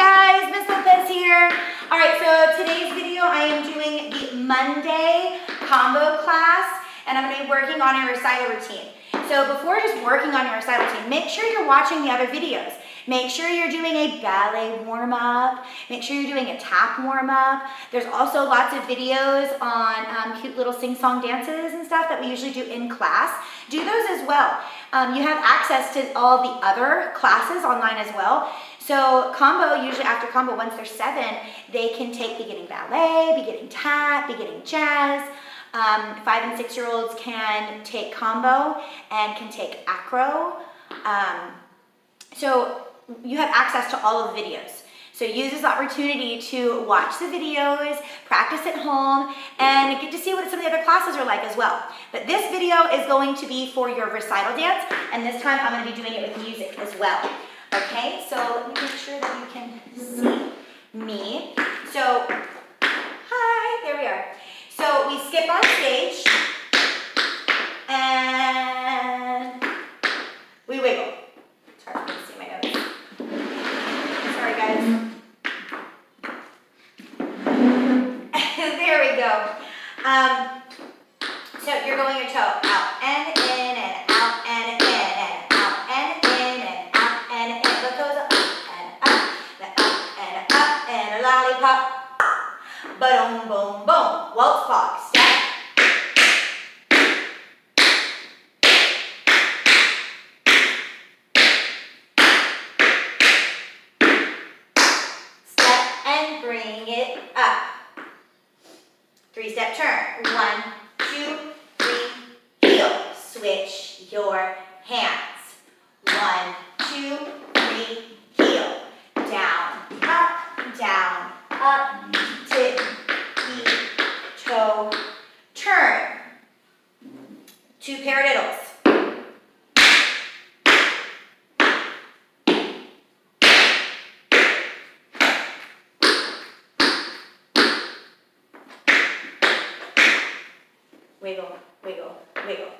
guys, Miss Lopez here. All right, so today's video I am doing the Monday combo class and I'm gonna be working on your recital routine. So before just working on your recital routine, make sure you're watching the other videos. Make sure you're doing a ballet warm-up. Make sure you're doing a tap warm-up. There's also lots of videos on um, cute little sing-song dances and stuff that we usually do in class. Do those as well. Um, you have access to all the other classes online as well. So combo, usually after combo, once they're seven, they can take beginning ballet, beginning tap, beginning jazz. Um, five and six year olds can take combo and can take acro. Um, so you have access to all of the videos. So use this opportunity to watch the videos, practice at home, and get to see what some of the other classes are like as well. But this video is going to be for your recital dance, and this time I'm going to be doing it with music as well. Okay, so let me make sure that you can see me. So, hi, there we are. So we skip on stage, and we wiggle. It's hard to see my. Sorry, guys. there we go. Um, so you're going your toe out and in and out and in and out and in and out and in. What goes up and up and up and up and a lollipop. Boom, boom, boom. Waltz clog. Step. Step and bring it up. Three step turn. One, two, three, heel. Switch your hands. One, two, three, heel. Down, up, down, up, tip, heel, toe, turn. Two paradiddles. Wiggle, wiggle, wiggle.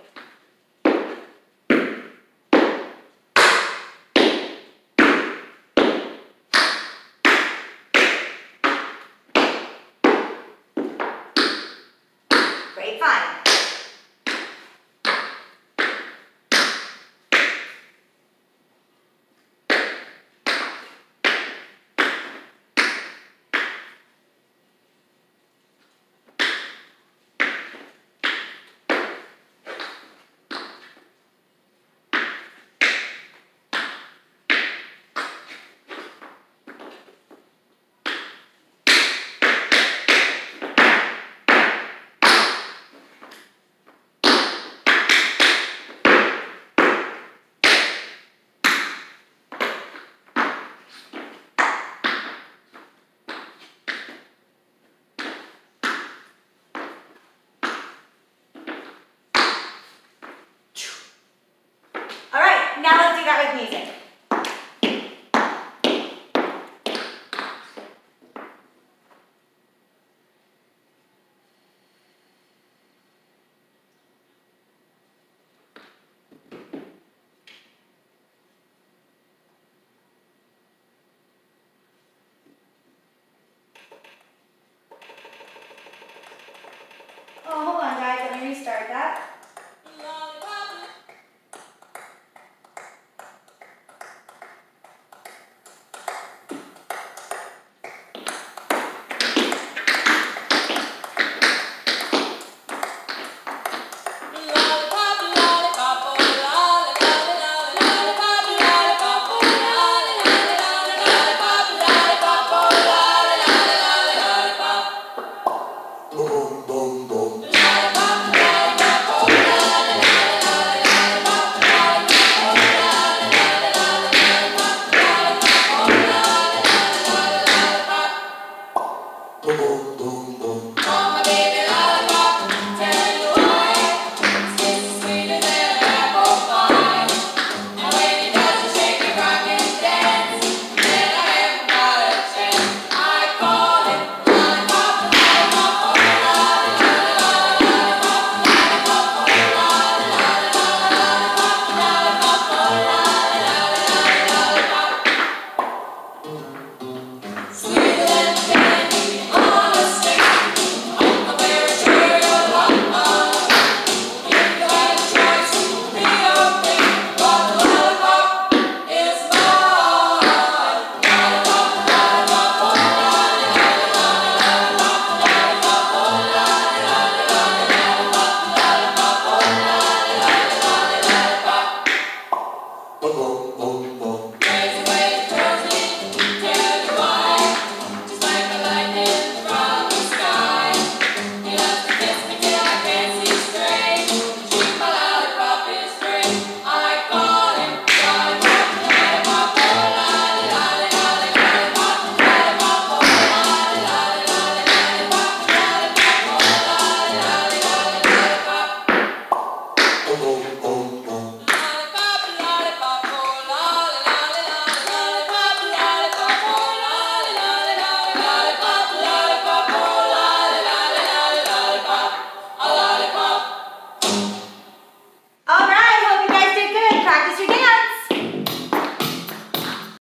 All